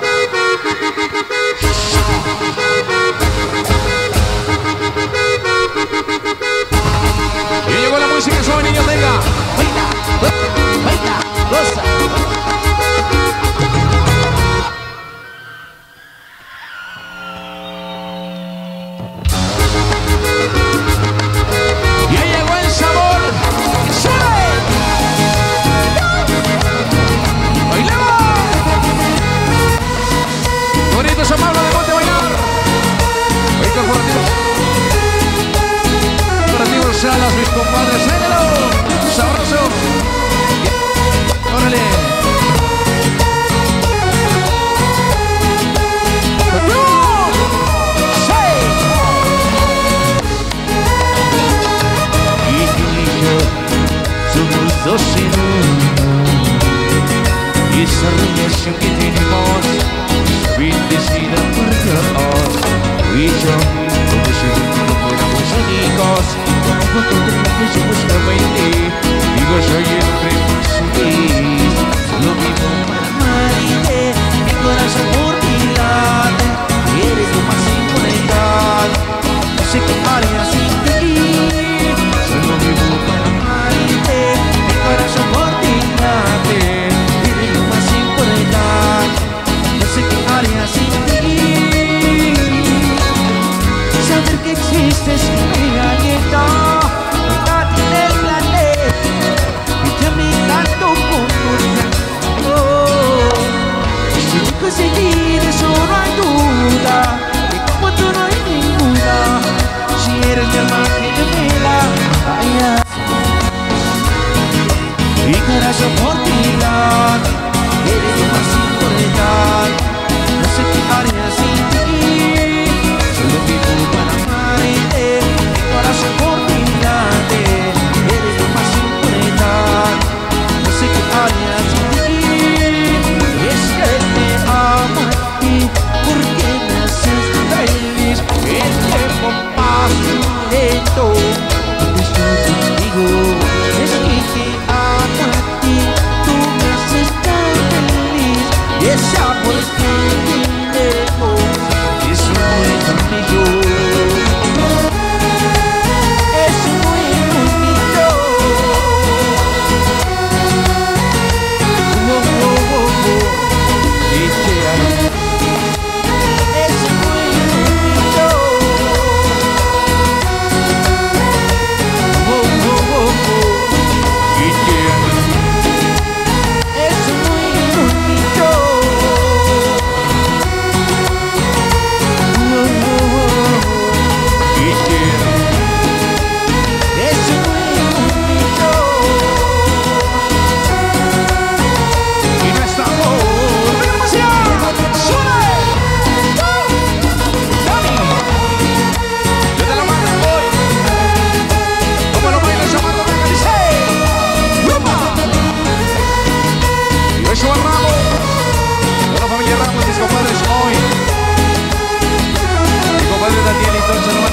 Thank you. dostum Yeserlinya sempit ini bos Windu sida bergerak Wijam Kumpul sini Kumpul sini kos Kumpul sini Kumpul sini era soportidad. Gracias.